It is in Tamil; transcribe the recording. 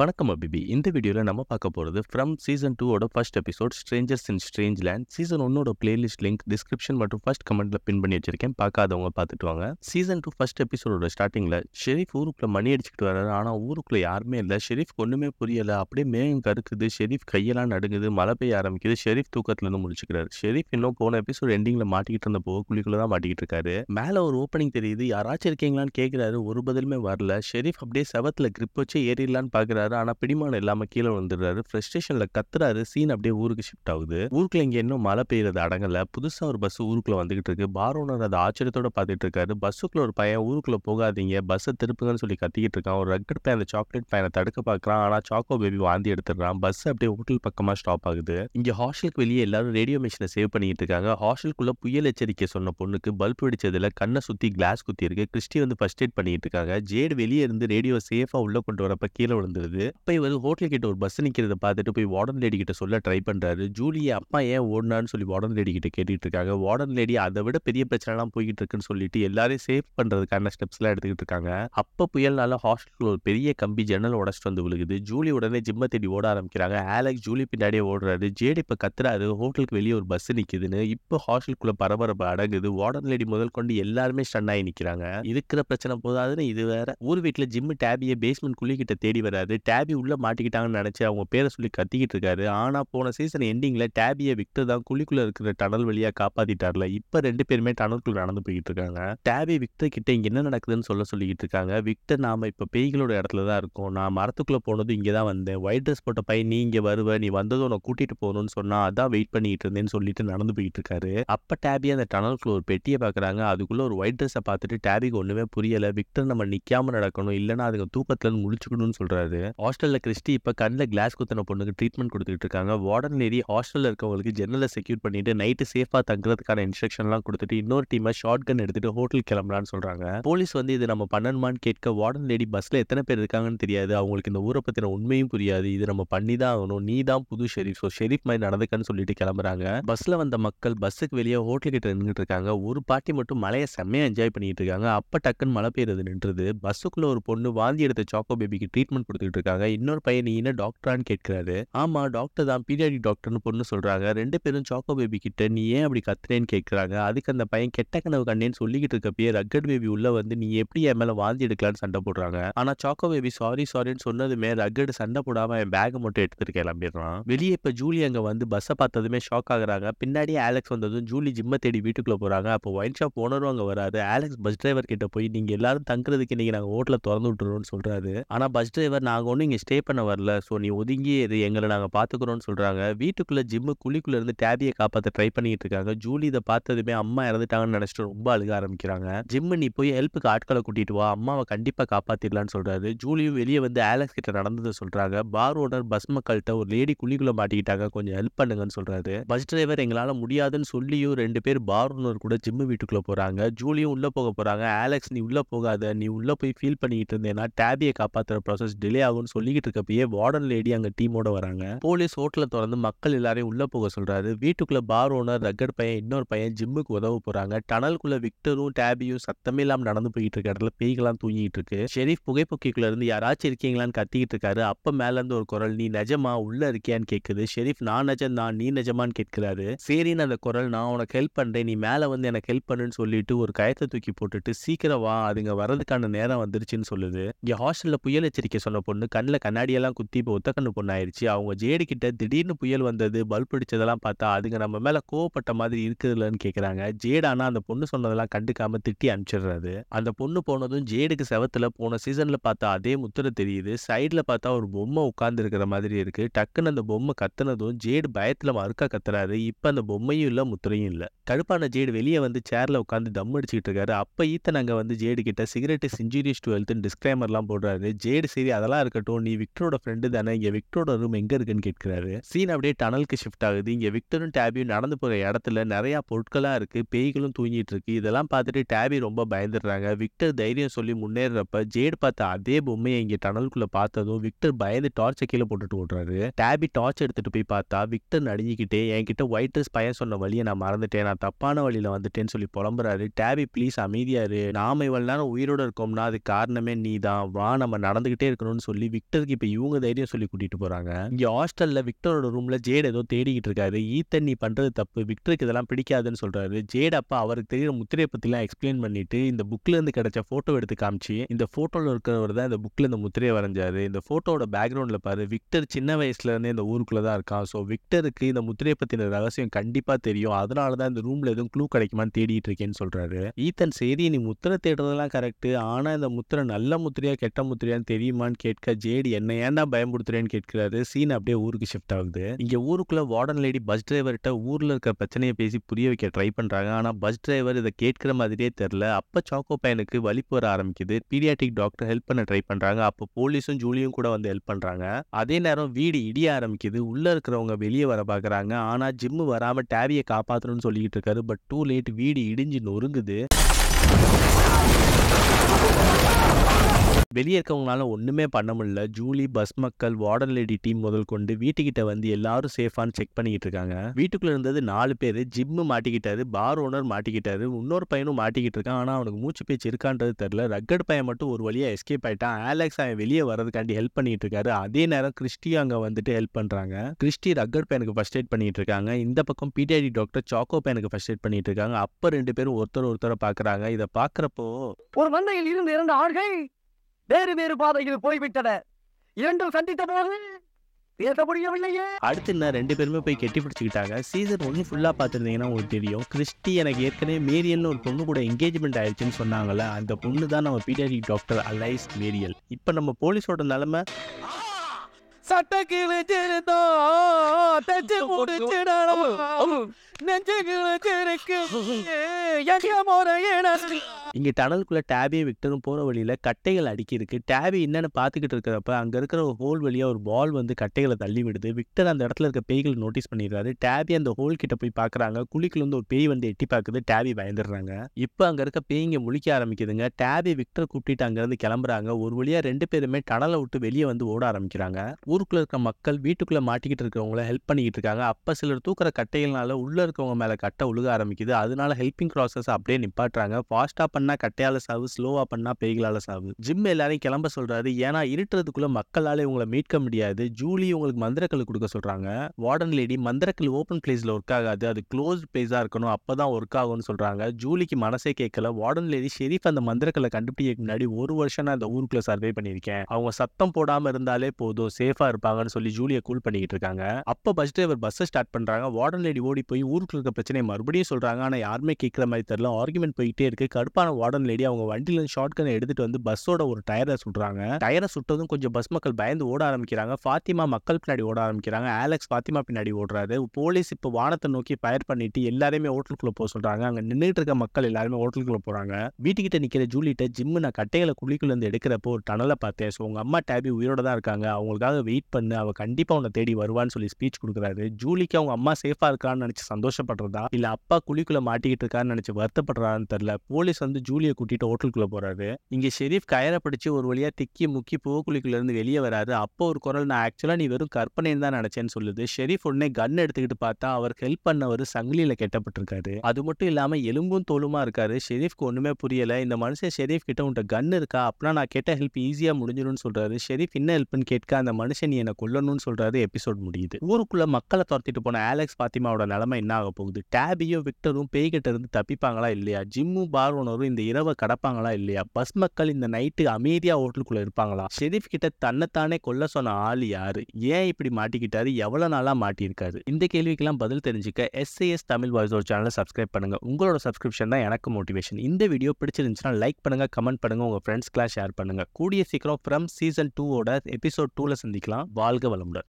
வணக்கம் அபிபி. இந்த வீடியோவில் நம்ம பார்க்க போகிறது ஃப்ரம் சீசன் டூவோட first episode strangers in strange land season ஒன்னோட பிளேலிஸ்ட் லிங்க் டிஸ்கிரிப்ஷன் மற்றும் ஃபர்ஸ்ட் கமெண்ட்ல பின் பண்ணி வச்சிருக்கேன். பார்க்காதவங்க பார்த்துட்டு வாங்க. சீசன் டூ ஃபர்ஸ்ட் எபிசோடோட ஸ்டார்டிங்கில் ஷெரீஃப் ஊருக்குள்ள மணி அடிச்சுக்கிட்டு வராரு ஆனால் ஊருக்குள்ளே யாருமே இல்லை. ஷெரீஃப் ஒன்றுமே புரியல. அப்படியே மேகம் கருக்குது. ஷெரீஃப் கையெல்லாம் நடுங்குது. மழை பெய்ய ஆரம்பிக்குது. ஷெரீஃப் தூக்கத்துலேருந்து முடிச்சுக்கிறாரு ஷெரீஃப் இன்னும் போன எபிசோட் எண்டிங்கில் மாட்டிக்கிட்டு இருந்த போக குழிக்குள்ளே தான் மாட்டிக்கிட்டு இருக்காரு. மேலே ஒரு ஓப்பனிங் தெரியுது. யாராச்சும் இருக்கீங்களான்னு கேட்குறாரு ஒரு பதிலுமே வரல. ஷெரீஃப் அப்படியே செவத்தில் கிரிப் வச்சு ஏறிடலான்னு பார்க்குறாரு ஆனால் பிடிமானம் இல்லாமல் கீழே வந்துடுறாரு ஃப்ரெஸ்ட்ரேஷனில் கத்துறாரு. சீன் அப்படியே ஊருக்கு ஷிஃப்ட் ஆகுது. ஊருக்குள்ள இங்கே இன்னும் மழை பெய்யறது அடங்கல. புதுசாக ஒரு பஸ் ஊருக்குள்ள வந்துகிட்டு இருக்கு. பார் ஓனர் அதை ஆச்சரியத்தோட பார்த்துட்டு இருக்காரு. பஸ்ஸுக்குள்ள ஒரு பையன் ஊருக்குள்ள போகாதீங்க. பஸ்ஸை திருப்புங்கன்னு சொல்லி கத்திக்கிட்டு இருக்கான். ஒரு ரக்கட் பையன் அந்த சாக்லேட் பையனை தடுக்க பார்க்குறான். ஆனால் சாக்கோ பேபி வாந்தி எடுத்துடுறான். பஸ் அப்படியே ஹோட்டல் பக்கமாக ஸ்டாப் ஆகுது. இங்கே ஹாஸ்டலுக்கு வெளியே எல்லாரும் ரேடியோ மிஷினை சேவ் பண்ணிட்டு இருக்காங்க. ஹாஸ்டலுக்குள்ள புயல் எச்சரிக்கை சொன்ன பொண்ணுக்கு பல்ப் வெடிச்சதுல கண்ணை சுத்தி கிளாஸ் குத்தி இருக்கு. கிறிஸ்டி வந்து ஃபர்ஸ்ட் எய்ட் பண்ணிட்டு இருக்காங்க. ஜேடு வெளியே இருந்து ரேடியோ சேஃபாக உள்ள கொண்டு வரப்ப கீழே விழுந்துருது. அப்ப இவர் ஹோட்டல் கிட்ட ஒரு பஸ் நிற்கிறத பார்த்துட்டு போய் வார்டன் லேடி கிட்ட சொல்ல ட்ரை பண்ணுறாரு ஜூலியை அப்பா ஏன் ஓடினான்னு சொல்லி வார்டன் லேடி கிட்ட கேட்டுக்கிட்டு இருக்காங்க. வார்டன் லேடி அதை விட பெரிய பிரச்சனைலாம் போய்கிட்டு இருக்குன்னு சொல்லிட்டு எல்லாரையும் சேஃப் பண்ணுறதுக்கான ஸ்டெப்ஸ்லாம் எடுத்துக்கிட்டு இருக்காங்க. அப்போ புயல்னால ஹாஸ்டலில் ஒரு பெரிய கம்பி ஜன்னல் உடச்சிட்டு வந்து விழுகுது. ஜூலி உடனே ஜிம்மை தேடி ஓட ஆரம்பிக்கிறாங்க. ஆலெக்ஸ் ஜூலி பின்னாடியே ஓடுறாரு. ஜேடி இப்போ கத்துறாரு. ஹோட்டலுக்கு வெளியே ஒரு பஸ் நிற்குதுன்னு இப்போ ஹாஸ்டலுக்குள்ள பரபரப்பு அடங்குது. வார்டன் லேடி முதல் கொண்டு எல்லாருமே ஸ்டன் ஆகி நிற்கிறாங்க இருக்கிற பிரச்சனை போதாதுன்னு இது வேற. ஊர் வீட்டில் ஜிம்மு டேபியை பேஸ்மெண்ட் குழி கிட்ட தேடி வராது டேபி உள்ளே மாட்டிக்கிட்டாங்கன்னு நினச்சி அவங்க பேரை சொல்லி கத்திக்கிட்டு இருக்காரு ஆனால் போன சீசன் எண்டிங்கில் டேபியை விக்டர் தான் குழிக்குள்ளே இருக்கிற டனல் வழியாக காப்பாற்றிட்டார்ல இப்போ ரெண்டு பேருமே டனலுக்குள்ளே நடந்து போய்கிட்டு இருக்காங்க டேபி விக்டர் கிட்ட இங்கே என்ன நடக்குதுன்னு சொல்ல சொல்லிக்கிட்டு இருக்காங்க விக்டர் நாம் இப்போ பேய்களோட இடத்துல தான் இருக்கோம். நான் மரத்துக்குள்ளே போனது இங்கே தான் வந்தேன். ஒயிட் ட்ரெஸ் போட்ட பையன் நீ இங்கே வருவ. நீ வந்ததும் உன்னை கூட்டிகிட்டு போகணும்னு சொன்னால் அதான் வெயிட் பண்ணிட்டு இருந்தேன்னு சொல்லிட்டு நடந்து போயிட்டு இருக்காரு அப்போ டேபி அந்த டனலுக்குள்ள ஒரு பெட்டியை பார்க்குறாங்க அதுக்குள்ளே ஒரு ஒயிட் ட்ரெஸ்ஸை பார்த்துட்டு டேபிக்கு ஒன்றுமே புரியலை. விக்டர் நம்ம நிற்காம நடக்கணும். இல்லைன்னா அதுங்க தூக்கத்தில் இருந்து முழிச்சுக்கணும்னு ஹாஸ்டலில் கிறிஸ்டி இப்போ கண்ணில் கிளாஸ் குத்தின பொண்ணுக்கு ட்ரீட்மெண்ட் கொடுத்துட்டு இருக்காங்க வார்டன் லேடி ஹாஸ்டலில் இருக்கவங்களுக்கு ஜன்னலை செக்யூர் பண்ணிட்டு நைட்டு சேஃபாக தங்குறதுக்கான இன்ஸ்ட்ரக்ஷன்லாம் கொடுத்துட்டு இன்னொரு டீமை ஷார்ட் கன் எடுத்துட்டு ஹோட்டல் கிளம்பலான்னு சொல்கிறாங்க போலீஸ் வந்து இது நம்ம பண்ணணுமான்னு கேட்க வார்டன் லேடி பஸ்ஸில் எத்தனை பேர் இருக்காங்கன்னு தெரியாது. அவங்களுக்கு இந்த ஊரை பற்றின உண்மையும் புரியாது. இது நம்ம பண்ணி தான் ஆகணும். நீ தான் புது ஷெரீஃப் ஸோ ஷெரீஃப் மாதிரி நடந்துக்கன்னு சொல்லிட்டு கிளம்புறாங்க. பஸ்ஸில் வந்த மக்கள் பஸ்ஸுக்கு வெளியே ஹோட்டல் கிட்ட நின்றுட்டு இருக்காங்க ஒரு பாட்டி மட்டும் மழையை செம்மையாக என்ஜாய் பண்ணிட்டு இருக்காங்க அப்போ டக்குன்னு மழை பெய்யுறது நின்றுது. பஸ்ஸுக்குள்ள ஒரு பொண்ணு வாந்தி எடுத்த சாக்கோ பேபிக்கு ட்ரீட்மெண்ட் கொடுத்துட்டு இருக்காங்க இன்னொரு பையன் நீ என்ன டாக்டரான்னு கேட்கிறாரு. ஆமா டாக்டர் தான். பீரியாடிக் டாக்டர்னு பொண்ணு சொல்றாங்க. ரெண்டு பேரும் சாக்கோ பேபி கிட்ட நீ ஏன் அப்படி கத்துறேன்னு கேட்கறாங்க. அதுக்கு அந்த பையன் கெட்ட கனவு கண்ணேன்னு சொல்லிக்கிட்டு இருக்கப்பயே ரக்கட் பேபி உள்ள வந்து நீ எப்படி என் மேல வாந்தி எடுக்கலான்னு சண்டை போடுறாங்க? ஆனா சாக்கோ பேபி சாரி சாரின்னு சொன்னதுமே ரக்கட் சண்டை போடாம என் பேக்கை மட்டும் எடுத்துட்டு கிளம்பிடுறான். வெளியே இப்ப ஜூலி அங்க வந்து பஸ்ஸை பார்த்ததுமே ஷாக் ஆகுறாங்க. பின்னாடியே ஆலெக்ஸ் வந்ததும் ஜூலி ஜிம்மை தேடி வீட்டுக்குள்ள போறாங்க. அப்போ ஒயின் ஷாப் ஓனரும் அங்க வராது ஆலெக்ஸ் பஸ் டிரைவர் கிட்ட போய் நீங்க எல்லாரும் தங்குறதுக்கு இன்னைக்கு நாங்க ஹோட்டல திறந்து விட்டுறோம்னு சொல்றாரு. ஆனா பஸ் டிரைவர் நாங்க ஒன்றும் இங்கே ஸ்டே பண்ண வரல. ஸோ நீ ஒதுங்கி இது எங்களை நாங்கள் பார்த்துக்குறோன்னு சொல்கிறாங்க வீட்டுக்குள்ளே ஜிம்மு குழிக்குள்ளே இருந்து டேபியை காப்பாற்ற ட்ரை பண்ணிட்டு இருக்காங்க. ஜூலி இதை பார்த்ததுமே அம்மா இறந்துட்டாங்கன்னு நினச்சிட்டு ரொம்ப அழுக ஆரம்பிக்கிறாங்க. ஜிம்மு நீ போய் ஹெல்ப்புக்கு ஆட்களை கூட்டிகிட்டு வா. அம்மாவை கண்டிப்பாக காப்பாற்றிடலான்னு சொல்கிறாரு ஜூலியும் வெளியே வந்து ஆலெக்ஸ் கிட்ட நடந்ததை சொல்கிறாங்க பார் ஓனர் பஸ் மக்கள்கிட்ட ஒரு லேடி குழிக்குள்ளே மாட்டிக்கிட்டாங்க. கொஞ்சம் ஹெல்ப் பண்ணுங்கன்னு சொல்கிறாரு பஸ் டிரைவர் எங்களால் முடியாதுன்னு சொல்லியும் ரெண்டு பேர் பார் ஓனர் கூட ஜிம்மு வீட்டுக்குள்ளே போகிறாங்க ஜூலியும் உள்ளே போக போகிறாங்க ஆலெக்ஸ் நீ உள்ளே போகாத. நீ உள்ளே போய் ஃபீல் பண்ணிக்கிட்டு இருந்தேன்னா டேபியை காப்பாற்றுற ப்ராசஸ் டிலே ஆகும் போகணும்னு சொல்லிக்கிட்டு இருக்கப்பயே வார்டன் லேடி அங்க டீமோட வராங்க. போலீஸ் ஹோட்டலை திறந்து மக்கள் எல்லாரையும் உள்ள போக சொல்றாரு. வீட்டுக்குள்ள பார் ஓனர் ரக்கட் பையன் இன்னொரு பையன் ஜிம்முக்கு உதவ போறாங்க. டனலுக்குள்ள விக்டரும் டேபியும் சத்தமே இல்லாம நடந்து போயிட்டு இருக்க இடத்துல பேய்களாம் தூங்கிட்டு இருக்கு. ஷெரீஃப் புகைப்பொக்கிக்குள்ள இருந்து யாராச்சும் இருக்கீங்களான்னு கத்திக்கிட்டு இருக்காரு. அப்ப மேல இருந்து ஒரு குரல் நீ நிஜமா உள்ள இருக்கியான்னு கேக்குது. ஷெரீஃப் நான் நிஜம் தான் நீ நிஜமான்னு கேட்கிறாரு. சரின்னு அந்த குரல் நான் உனக்கு ஹெல்ப் பண்றேன். நீ மேல வந்து எனக்கு ஹெல்ப் பண்ணுன்னு சொல்லிட்டு ஒரு கயத்தை தூக்கி போட்டுட்டு சீக்கிரம் வா. அதுங்க வர்றதுக்கான நேரம் வந்துருச்சுன்னு சொல்லுது. இங்க ஹாஸ்டல்ல புயல் எச்சரிக்கை சொன்ன பொண்ணு கண்ணில் கண்ணாடியெல்லாம் குத்தி இப்போ ஒத்த கண்ணு பொண்ணு ஆயிடுச்சு அவங்க ஜேடு கிட்ட திடீர்னு புயல் வந்தது பல்ப் பிடிச்சதெல்லாம் பார்த்தா அதுங்க நம்ம மேலே கோவப்பட்ட மாதிரி இருக்குதுலன்னு கேட்குறாங்க ஜேடானா அந்த பொண்ணு சொன்னதெல்லாம் கண்டுக்காம திட்டி அனுப்பிச்சிடுறாரு அந்த பொண்ணு போனதும் ஜேடுக்கு செவத்துல போன சீசனில் பார்த்தா அதே முத்திரை தெரியுது. சைடில் பார்த்தா ஒரு பொம்மை உட்கார்ந்து இருக்கிற மாதிரி இருக்குது டக்குன்னு அந்த பொம்மை கத்துனதும் ஜேடு பயத்தில் மறுக்கா கத்துறாரு. இப்போ அந்த பொம்மையும் இல்லை முத்திரையும் இல்லை. கடுப்பான ஜேடு வெளியே வந்து சேரில் உட்காந்து தம் அடிச்சுக்கிட்டு இருக்காரு. அப்போ ஈத்தன் அங்கே வந்து ஜேடு கிட்ட சிகரெட் இன்ஜூரியஸ் டு டிஸ்கிளைமர்லாம் போடுறாரு. ஜேடு சரி அதெல்லாம் இருக்கட்டும் நீ விக்டரோட ஃப்ரெண்டு தானே இங்க விக்டரோட ரூம் எங்க இருக்குன்னு கேட்கிறாரு. சீன் அப்படியே டனலுக்கு ஷிஃப்ட் ஆகுது. இங்க விக்டரும் டேபியும் நடந்து போற இடத்துல நிறைய பொருட்களா இருக்கு பேய்களும் தூங்கிட்டு இருக்கு. இதெல்லாம் பார்த்துட்டு டேபி ரொம்ப பயந்துடுறாங்க. விக்டர் தைரியம் சொல்லி முன்னேறப்ப ஜேடு பார்த்த அதே பொம்மையை இங்க டனலுக்குள்ள பார்த்ததும் விக்டர் பயந்து டார்ச்சை கீழே போட்டுட்டு ஓடுறாரு. டேபி டார்ச் எடுத்துட்டு போய் பார்த்தா விக்டர் நடிஞ்சிக்கிட்டே என்கிட்ட ஒயிட் ட்ரெஸ் பையன் சொன்ன வழியை நான் மறந்துட்டேன். நான் தப்பான வழியில வந்துட்டேன்னு சொல்லி புலம்புறாரு. டேபி ப்ளீஸ் அமைதியாரு நாம இவ்வளவு நேரம் உயிரோட இருக்கோம்னா அது காரணமே நீ தான் வா நம்ம நடந்துகிட்டே இருக்கணும்னு சொல்லி சொல்லி விக்டருக்கு இப்போ இவங்க தைரியம் சொல்லி கூட்டிகிட்டு போகிறாங்க இங்கே ஹாஸ்டலில் விக்டரோட ரூமில் ஜேட் ஏதோ தேடிக்கிட்டு இருக்காரு. ஈத்தன் நீ பண்ணுறது தப்பு. விக்டருக்கு இதெல்லாம் பிடிக்காதுன்னு சொல்கிறாரு ஜேட் அப்பா அவருக்கு தெரியுற முத்திரையை பற்றிலாம் எக்ஸ்பிளைன் பண்ணிட்டு இந்த புக்லேருந்து கிடச்ச கிடைச்ச எடுத்து காமிச்சு இந்த ஃபோட்டோவில் இருக்கிறவர் தான் இந்த புக்கில் இந்த முத்திரையை வரைஞ்சாரு. இந்த ஃபோட்டோட பேக்ரவுண்டில் பாரு விக்டர் சின்ன வயசுலேருந்தே இந்த ஊருக்குள்ளே தான் இருக்கான். ஸோ விக்டருக்கு இந்த முத்திரையை பற்றின ரகசியம் கண்டிப்பாக தெரியும். அதனால தான் இந்த ரூமில் எதுவும் க்ளூ கிடைக்குமான்னு தேடிட்டு இருக்கேன்னு சொல்கிறாரு ஈத்தன் சரி நீ முத்திரை தேடுறதெல்லாம் கரெக்ட் ஆனால் இந்த முத்திரை நல்ல முத்திரையா கெட்ட முத்திரையான்னு தெரியுமான்னு கேட்க ஜேடி என்ன ஏன் தான் பயம்படுத்துறேன்னு கேட்கிறாரு. சீன் அப்படியே ஊருக்கு ஷிஃப்ட் ஆகுது. இங்க ஊருக்குள்ள வார்டன் லேடி பஸ் டிரைவர்கிட்ட ஊர்ல இருக்க பிரச்சனையை பேசி புரிய வைக்க ட்ரை பண்றாங்க. ஆனா பஸ் டிரைவர் இதை கேட்கிற மாதிரியே தெரில அப்ப சாக்கோ பையனுக்கு வலிப்பு வர ஆரம்பிக்குது. பீடியாட்டிக் டாக்டர் ஹெல்ப் பண்ண ட்ரை பண்றாங்க. அப்போ போலீஸும் ஜூலியும் கூட வந்து ஹெல்ப் பண்றாங்க. அதே நேரம் வீடு இடிய ஆரம்பிக்குது. உள்ள இருக்கிறவங்க வெளியே வர பாக்குறாங்க. ஆனா ஜிம்மு வராம டேவியை காப்பாற்றணும்னு சொல்லிக்கிட்டு இருக்காரு. பட் டூ லேட் வீடு இடிஞ்சு நொறுங்குது. வெளியே இருக்கவங்களால ஒன்றுமே பண்ண முடியல. ஜூலி பஸ் மக்கள் வார்டன் லேடி டீம் முதல் கொண்டு வீட்டுக்கிட்ட வந்து எல்லாரும் சேஃபான்னு செக் பண்ணிக்கிட்டு இருக்காங்க. வீட்டுக்குள்ள இருந்தது நாலு பேர். ஜிம்மு மாட்டிக்கிட்டாரு. பார் ஓனர் மாட்டிக்கிட்டாரு. இன்னொரு பையனும் மாட்டிக்கிட்டு இருக்கான். ஆனால் அவனுக்கு மூச்சு பேச்சு இருக்கான்றது தெரில ரக்கட் பையன் மட்டும் ஒரு வழியா எஸ்கேப் ஆயிட்டான். ஆலெக்ஸ் அவன் வெளியே வரதுக்காண்டி ஹெல்ப் பண்ணிட்டு இருக்காரு. அதே நேரம் கிறிஸ்டி அங்கே வந்துட்டு ஹெல்ப் பண்றாங்க. கிறிஸ்டி ரக்கட் பையனுக்கு ஃபர்ஸ்ட் எய்ட் பண்ணிட்டு இருக்காங்க. இந்த பக்கம் பிடிஐடி டாக்டர் சாக்கோ பையனுக்கு ஃபர்ஸ்ட் எய்ட் பண்ணிட்டு இருக்காங்க. அப்போ ரெண்டு பேரும் ஒருத்தர் ஒருத்தரை பார்க்குறாங்க இதை பார்க்குறப்போ ஒரு மந்தையில் இருந்து இரண்டு ஆள்கள் வேறு வேறு பாதையில் போய்விட்டன. இரண்டும் சந்தித்த போது பேச முடியவில்லையே. அடுத்து என்ன ரெண்டு பேருமே போய் கெட்டி பிடிச்சிக்கிட்டாங்க. சீசன் ஒன்று ஃபுல்லாக பார்த்துருந்தீங்கன்னா உங்களுக்கு தெரியும். கிறிஸ்டி எனக்கு ஏற்கனவே மேரியல்னு ஒரு பொண்ணு கூட என்கேஜ்மெண்ட் ஆயிடுச்சுன்னு சொன்னாங்கல்ல. அந்த பொண்ணு தான் நம்ம பீடியாட்டிக் டாக்டர் அலைஸ் மேரியல். இப்போ நம்ம போலீஸோட நிலமை சட்ட கிழிச்சிருந்தோம் தச்சு முடிச்சிடணும் இங்கே டனலுக்குள்ளே டேபியும் விக்டரும் போகிற வழியில் கட்டைகள் அடுக்கியிருக்கு. டேபி என்னன்னு பார்த்துக்கிட்டு இருக்கிறப்ப அங்கே இருக்கிற ஒரு ஹோல் வழியாக ஒரு பால் வந்து கட்டைகளை தள்ளி விடுது. விக்டர் அந்த இடத்துல இருக்க பேய்களை நோட்டீஸ் பண்ணிடுறாரு. டேபி அந்த ஹோல் கிட்ட போய் பார்க்குறாங்க. குழிக்குள்ள இருந்து ஒரு பேய் வந்து எட்டி பார்க்குது. டேபி பயந்துடுறாங்க. இப்போ அங்கே இருக்க பேய்ங்க முழிக்க ஆரம்பிக்குதுங்க. டேபி விக்டர் கூப்பிட்டு அங்கேருந்து கிளம்புறாங்க. ஒரு வழியாக ரெண்டு பேருமே டனலை விட்டு வெளியே வந்து ஓட ஆரம்பிக்கிறாங்க. ஊருக்குள்ள இருக்க மக்கள் வீட்டுக்குள்ள மாட்டிக்கிட்டு இருக்கிறவங்கள ஹெல்ப் பண்ணிக்கிட்டு இருக்காங்க. அப்ப சிலர் தூக்குற கட்டைகள்னால உள்ள இருக்கவங்க மேலே கட்டை உழுக ஆரம்பிக்குது. அதனால ஹெல்பிங் ப்ராசஸ் அப்படியே நிப்பாட்டுறாங்க. ஃபாஸ்ட்டாக பண்ணால் கட்டையால் சாவு ஸ்லோவாக பண்ணால் பெய்களால் சாவு. ஜிம் எல்லாரையும் கிளம்ப சொல்றாரு. ஏன்னா இருட்டுறதுக்குள்ள மக்களால் இவங்களை மீட்க முடியாது. ஜூலி உங்களுக்கு மந்திரக்கல் கொடுக்க சொல்றாங்க. வார்டன் லேடி மந்திரக்கல் ஓப்பன் பிளேஸில் ஒர்க் ஆகாது. அது க்ளோஸ் பிளேஸாக இருக்கணும். அப்போ தான் ஒர்க் ஆகும்னு சொல்கிறாங்க ஜூலிக்கு மனசே கேட்கல வார்டன் லேடி ஷெரீஃப் அந்த மந்திரக்கலை கண்டுபிடிக்க முன்னாடி ஒரு வருஷம் நான் அந்த ஊருக்குள்ளே சர்வே பண்ணியிருக்கேன். அவங்க சத்தம் போடாமல் இருந்தாலே போதும். சேஃபாக இருப்பாங்கன்னு சொல்லி ஜூலியை கூல் பண்ணிக்கிட்டு இருக்காங்க. அப்ப பஸ் டிரைவர் பஸ்ஸை ஸ்டார்ட் பண்ணுறாங்க வார்டன் லேடி ஓடி போய் ஊருக்குள்ள இருக்க பிரச்சனையை மறுபடியும் சொல்கிறாங்க ஆனால் யாருமே கேட்குற மாதிரி தெரில ஆர்குமெண்ட் போயிட்டே இருக்குது கடுப்பான வார்டன் லேடி அவங்க வண்டியில ஷார்ட் எடுத்துகிட்டு எடுத்துட்டு வந்து பஸ்ஸோட ஒரு டயரை சுடுறாங்க. டயரை சுட்டதும் கொஞ்சம் பஸ் மக்கள் பயந்து ஓட ஆரம்பிக்கிறாங்க. ஃபாத்திமா மக்கள் பின்னாடி ஓட ஆரம்பிக்கிறாங்க. ஆலெக்ஸ் ஃபாத்திமா பின்னாடி ஓடுறாரு. போலீஸ் இப்போ வானத்தை நோக்கி ஃபயர் பண்ணிட்டு எல்லாருமே ஹோட்டலுக்குள்ள போக சொல்கிறாங்க அங்கே நின்றுட்டு இருக்க மக்கள் எல்லாருமே ஹோட்டலுக்குள்ள போகிறாங்க வீட்டுக்கிட்ட நிற்கிற ஜூலிட்ட ஜிம்மு நான் கட்டைகளை குழிக்குள்ளேருந்து எடுக்கிறப்போ ஒரு டனலை பார்த்தேன். ஸோ உங்கள் அம்மா டேபி உயிரோட தான் இருக்காங்க. அவங்களுக்காக வெயிட் பண்ணு. அவள் கண்டிப்பாக உன்னை தேடி வருவான்னு சொல்லி ஸ்பீச் கொடுக்குறாரு. ஜூலிக்கு அவங்க அம்மா சேஃபாக இருக்கான்னு நினச்சி சந்தோஷம் சந்தோஷப்படுறதா? இல்ல அப்பா குழிக்குள்ள மாட்டிக்கிட்டு இருக்கான்னு நினைச்சு வருத்தப்படுறான்னு தெரியல. போலீஸ் வந்து ஜூலியை கூட்டிட்டு ஹோட்டலுக்குள்ள போறாரு. இங்க ஷெரீஃப் கயரை பிடிச்சு ஒரு வழியா திக்கி முக்கி புகக்குழிக்குள்ள இருந்து வெளியே வராரு. அப்போ ஒரு குரல் நான் ஆக்சுவலா நீ வெறும் கற்பனைன்னு தான் நினைச்சேன்னு சொல்லுது. ஷெரீஃப் உடனே கன் எடுத்துக்கிட்டு பார்த்தா அவர் ஹெல்ப் பண்ணவர் சங்கிலியில கெட்டப்பட்டிருக்காரு. அது மட்டும் இல்லாம எலும்பும் தோலுமா இருக்காரு. ஷெரீஃப்க்கு ஒண்ணுமே புரியல. இந்த மனுஷன் ஷெரீஃப் கிட்ட உன்ட்ட கன் இருக்கா? அப்படின்னா நான் கேட்ட ஹெல்ப் ஈஸியா முடிஞ்சிடும்னு சொல்றாரு. ஷெரீஃப் என்ன ஹெல்ப்னு கேட்க அந்த மனுஷன் நீ என்ன கொல்லணும்னு சொல்றாரு எபிசோட் முடியுது. ஊருக்குள்ள மக்களை துரத்திட்டு போன ஆலெக்ஸ் பாத்திமாவோட நிலைமை என்ன ஆக போகுது? டேபியும் விக்டரும் பேய்கிட்ட இருந்து தப்பிப்பாங்களா இல்லையா? ஜிம்மும் பார் ஓனரும் இந்த இரவை கடப்பாங்களா இல்லையா? பஸ் மக்கள் இந்த நைட்டு அமைதியாக ஹோட்டலுக்குள்ள இருப்பாங்களா? ஷெரீஃப் கிட்ட தன்னைத்தானே கொல்ல சொன்ன ஆள் யாரு? ஏன் இப்படி மாட்டிக்கிட்டாரு? எவ்வளோ நாளாக மாட்டியிருக்காரு? இந்த கேள்விக்கெல்லாம் பதில் தெரிஞ்சுக்க எஸ்ஏஎஸ் தமிழ் வாய்ஸ் ஒரு சேனலை சப்ஸ்கிரைப் பண்ணுங்க. உங்களோட சப்ஸ்கிரிப்ஷன் தான் எனக்கு மோட்டிவேஷன் இந்த வீடியோ பிடிச்சிருந்துச்சுன்னா லைக் பண்ணுங்க கமெண்ட் பண்ணுங்க உங்க ஃப்ரெண்ட்ஸ்க்கெல்லாம் ஷேர் பண்ணுங்க. கூடிய சீக்கிரம் ஃப்ரம் சீசன் டூவோட எபிசோட் டூவில் சந்திக்கலாம். வாழ்க வளமுடன்.